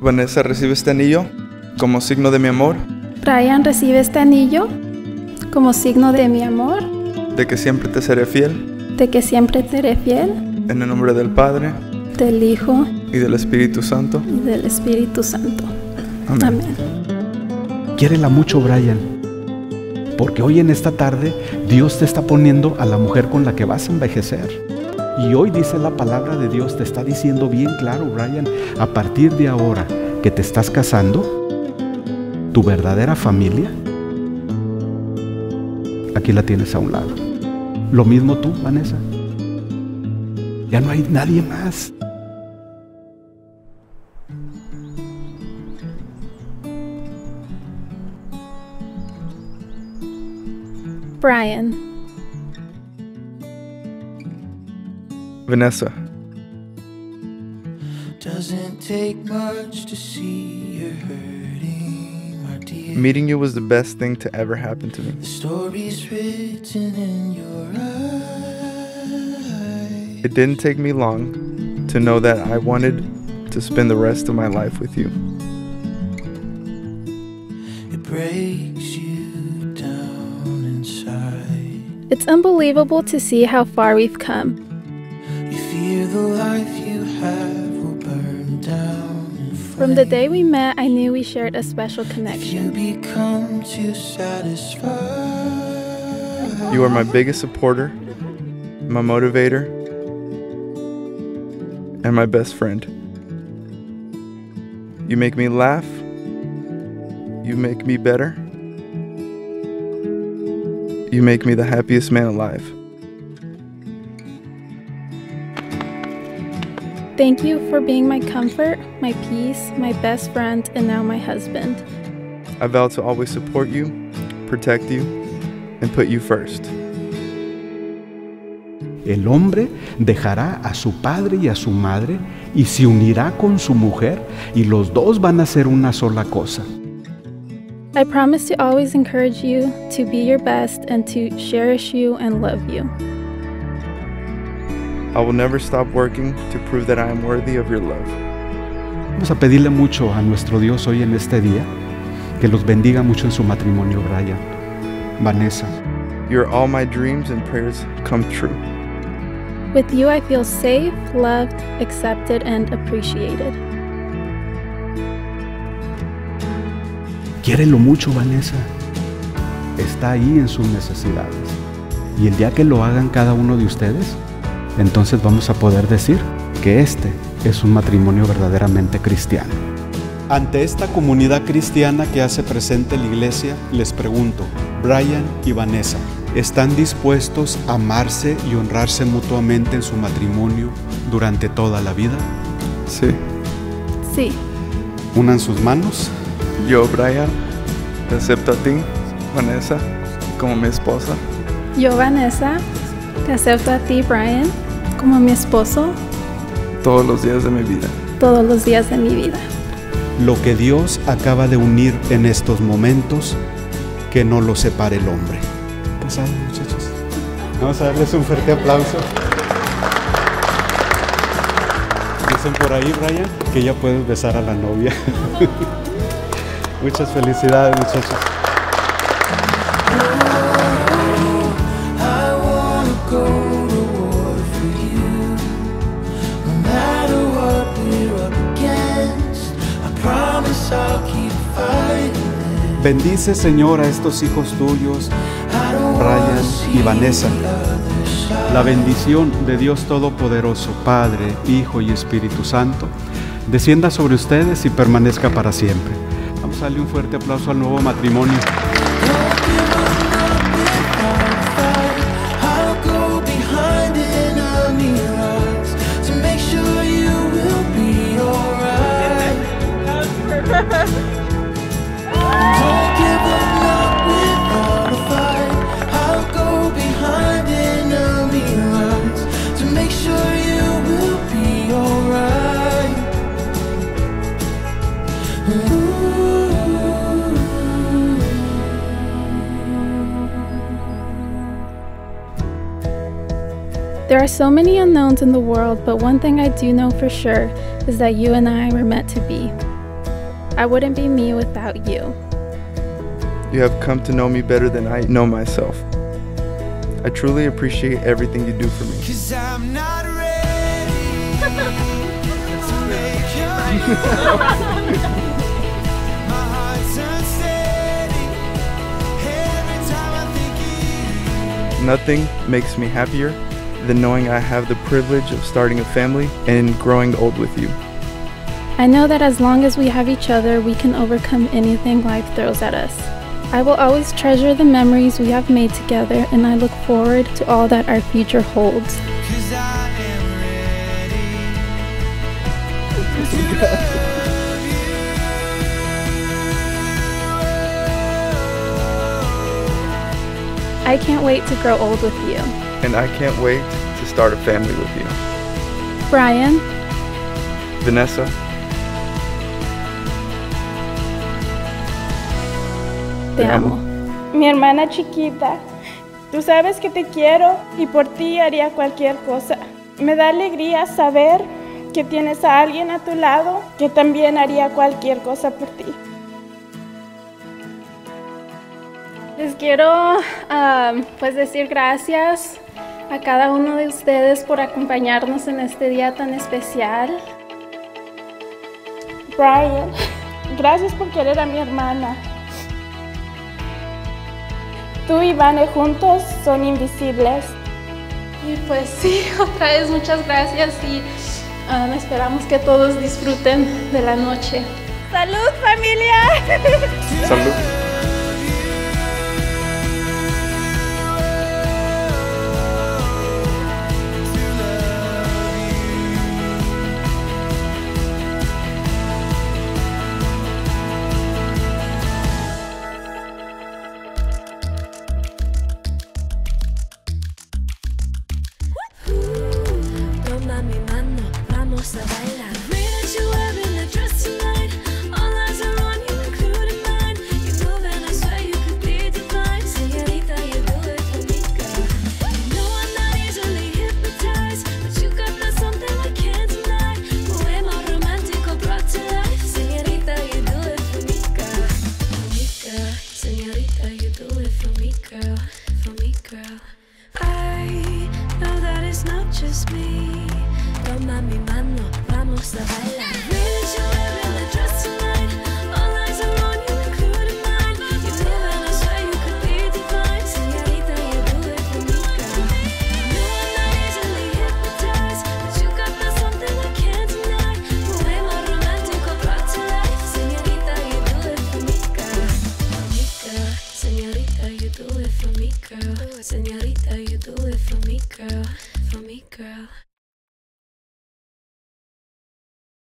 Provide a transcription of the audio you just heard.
Vanessa recibe este anillo como signo de mi amor, Brian recibe este anillo como signo de mi amor, de que siempre te seré fiel, de que siempre seré fiel, en el nombre del Padre del Hijo y del Espíritu Santo. y del Espíritu Santo. Amén. Amén. Quiérela mucho, Brian. Porque hoy en esta tarde Dios te está poniendo a la mujer con la que vas a envejecer. Y hoy dice la palabra de Dios, te está diciendo bien claro, Brian, a partir de ahora que te estás casando, tu verdadera familia, aquí la tienes a un lado. Lo mismo tú, Vanessa. Ya no hay nadie más. Brian, Vanessa, Doesn't take much to see you're hurting, my dear. meeting you was the best thing to ever happen to me. The story's written in your eyes. It didn't take me long to know that I wanted to spend the rest of my life with you. It breaks you down inside. it's unbelievable to see how far we've come. From the day we met, I knew we shared a special If you connection. become too satisfied, You are my biggest supporter, my motivator, and my best friend. You make me laugh. You make me better. You make me the happiest man alive. Thank you for being my comfort, my peace, my best friend, and now my husband. I vow to always support you, protect you, and put you first. El hombre dejará a su padre y a su madre y se unirá con su mujer y los dos van a ser una sola cosa. I promise to always encourage you to be your best and to cherish you and love you. I will never stop working to prove that I am worthy of your love. Vamos a pedirle mucho a nuestro Dios hoy en este día, que los bendiga mucho en su matrimonio, Brian, Vanessa. You're all my dreams and prayers come true. With you, I feel safe, loved, accepted, and appreciated. Quiérelo mucho, Vanessa. Está ahí en sus necesidades. Y el día que lo hagan cada uno de ustedes, entonces vamos a poder decir que este es un matrimonio verdaderamente cristiano. Ante esta comunidad cristiana que hace presente la iglesia, les pregunto, Brian y Vanessa, ¿están dispuestos a amarse y honrarse mutuamente en su matrimonio durante toda la vida? Sí. Sí, Unan sus manos. Yo, Brian, te acepto a ti, Vanessa, como mi esposa. yo, Vanessa, te acepto a ti, Brian, como mi esposo todos los días de mi vida. todos los días de mi vida. Lo que Dios acaba de unir en estos momentos, que no lo separe el hombre. Muchachos. Vamos a darles un fuerte aplauso. Dicen por ahí, Brian, que ya puedes besar a la novia. Muchas felicidades, muchachos. Bendice, Señor, a estos hijos tuyos, wanna y Vanessa. La bendición de Dios Todopoderoso, Padre, Hijo y Espíritu Santo, descienda sobre ustedes y permanezca para siempre. Vamos a darle un fuerte aplauso al nuevo matrimonio. There are so many unknowns in the world, but one thing I do know for sure is that you and I were meant to be. I wouldn't be me without you. You have come to know me better than I know myself. I truly appreciate everything you do for me. Cause I'm not ready to make your move. My heart's unsteady every time I think of you. Nothing makes me happier than knowing I have the privilege of starting a family and growing old with you. I know that as long as we have each other, we can overcome anything life throws at us. I will always treasure the memories we have made together, and I look forward to all that our future holds. Cause I am ready to love you. I can't wait to grow old with you. And I can't wait to start a family with you. Brian, Vanessa, te amo. Mi hermana chiquita, tú sabes que te quiero y por ti haría cualquier cosa. Me da alegría saber que tienes a alguien a tu lado que también haría cualquier cosa por ti. Quiero um, pues decir gracias a cada uno de ustedes por acompañarnos en este día tan especial. Brian, gracias por querer a mi hermana. Tú y Vane juntos son invisibles. Y pues sí, otra vez muchas gracias y um, esperamos que todos disfruten de la noche. ¡Salud familia! salud. Você vai across the highway.